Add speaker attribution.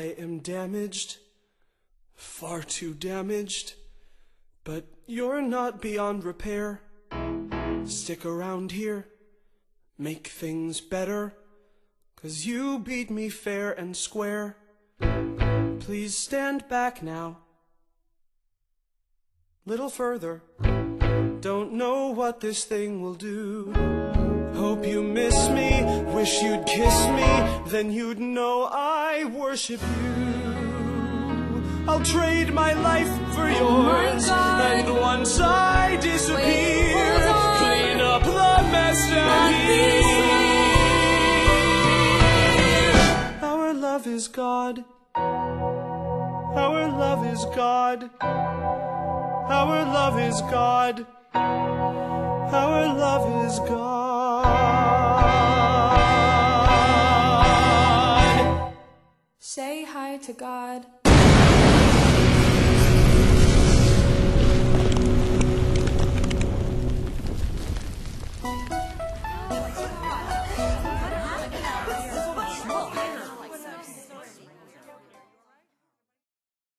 Speaker 1: I am damaged, far too damaged, but you're not beyond repair. Stick around here, make things better, cause you beat me fair and square. Please stand back now, little further. Don't know what this thing will do. Hope you miss wish you'd kiss me, then you'd know I worship you. I'll trade my life for yours, and once I disappear, clean up the mess down here. Our love is God. Our love is God. Our love is God. Our love is God.
Speaker 2: To God.